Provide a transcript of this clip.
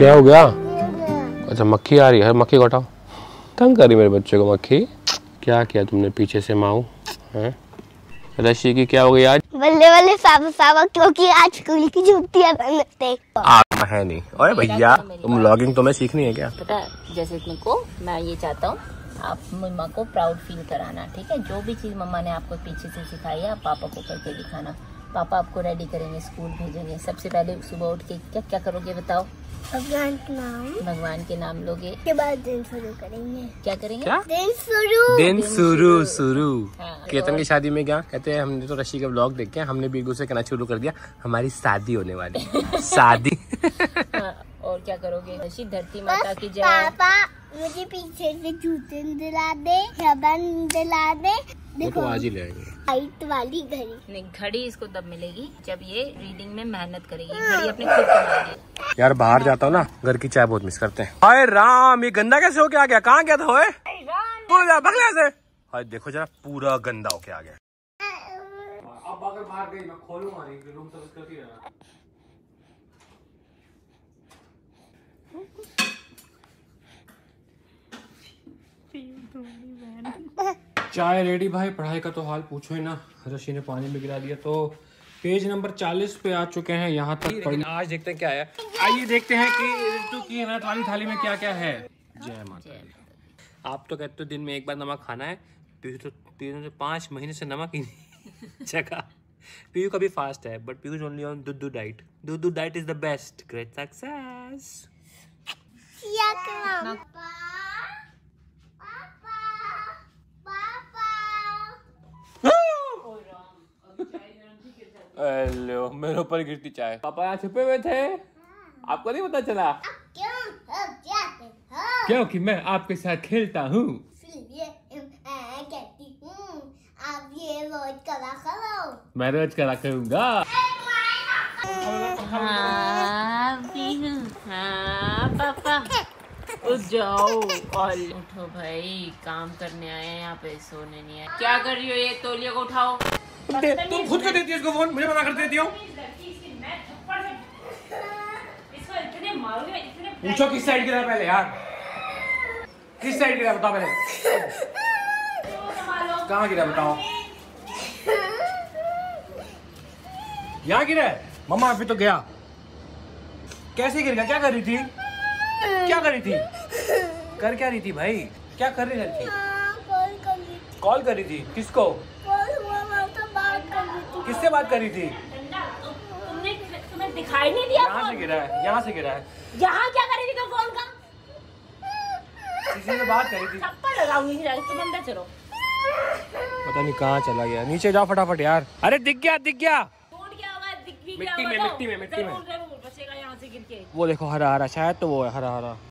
क्या हो गया? अच्छा मक्खी आ रही है। मक्खी को हटाओ तंग करी मेरे बच्चे को मक्खी। क्या किया तुमने पीछे से माऊ? हैं? रशी की क्या हो गई आज? बल्ले बल्ले सावा सावा क्योंकि आज स्कूल की छुट्टियाँ बनते आग है नहीं। अरे भैया तुम लॉगिंग तुम्हें सीखनी है क्या? पता जैसे तुमको मैं ये चाहता हूँ आप मम्मा को प्राउड फील कराना ठीक है? जो भी चीज़ मम्मा ने आपको पीछे से सिखाई है आप पापा को करके दिखाना। पापा आपको रेडी करेंगे स्कूल भेजेंगे। सबसे पहले सुबह उठ के क्या क्या करोगे बताओ? भगवान के नाम। भगवान के नाम लोगे। के बाद दिन शुरू करेंगे। क्या करेंगे? क्या? दिन शुरू। दिन शुरू शुरू। हाँ, केतन की शादी में क्या कहते हैं हमने तो रशी का ब्लॉग देखे के हमने भी एक दूसरे कहना शुरू कर दिया हमारी शादी होने वाली शादी। हाँ, और क्या करोगे? ऋषि धरती माता की जय। पापा मुझे पीछे से जूते दिला दे रबन दिला दे वो देखो तो आज ही ले आएँगे। हाइट वाली घड़ी। नहीं घड़ी इसको तब मिलेगी जब ये रीडिंग में मेहनत करेगी। घड़ी अपने खुद कमाएगी यार बाहर जाता हूँ ना घर की चाय बहुत मिस करते हैं। हाय राम ये गंदा कैसे हो के आ गया। कहाँ गया था तू जा भाग यहाँ से हाय देखो जरा पूरा गंदा हो के आ गया। अब अगर बाहर गई मैं खोलूँगा नहीं रूम सर्विस करती रहना। चाय रेडी भाई पढ़ाई का तो हाल पूछो ही ना। रशी ने पानी में गिरा दिया तो पेज नंबर 40 पे आ चुके हैं यहाँ तक पढ़... आज देखते हैं क्या है। आइए देखते हैं कि ऋतु की ना थाली थाली में क्या क्या है। जय माता आप तो कहते हो दिन में एक बार नमक खाना है पीयू तो पीयू तो पाँच महीने से नमक ही नहीं जगह पीयू का भी फास्ट है but PU only on doodh diet doodh diet is the best great success hello मेरे ऊपर गिरती चाय। पापा यहाँ छुपे हुए थे। आपको नहीं पता चला? क्यों हो? क्योंकि मैं आपके साथ खेलता हूँ। मैं आप ये रोज करा करो। मैं रोज करा करूँगा। हाँ। हाँ पापा। उठ जाओ और उठो भाई काम करने आए हैं यहाँ पे सोने नहीं आए। क्या कर रही हो ये? तौलिया को उठाओ। तुम खुद को देती है इसको फ़ोन मुझे मना कर देती हो। पूछो किस साइड गिरा पहले यार। किस साइड गिरा बताओ पहले। कहाँ गिरा बताओ। यहाँ गिरा है। मम्मा अभी तो गया। कैसे गिर गया? क्या कर रही थी? क्या कर रही थी? कर क्या रही थी भाई? क्या कर रही थी हाँ, कॉल कर रही थी। कॉल कर रही थी। किसको? किससे बात कर रही थी? तुमने तुम्हें दिखाई नहीं दिया यहाँ से गिरा है यहाँ से गिरा है। यहाँ क्या कर रही थी तुम फ़ोन का? किसी से बात करी थी। थप्पड़ लगाऊँगी तुम अंदर चलो। पता नहीं कहाँ चला गया। नीचे जाओ फटाफट यार। अरे दिख गया दिख गया। भी मिट्टी में, तो। मिट्टी में, मिट्टी में। वो देखो हरा हरा शायद तो वो है हरा हरा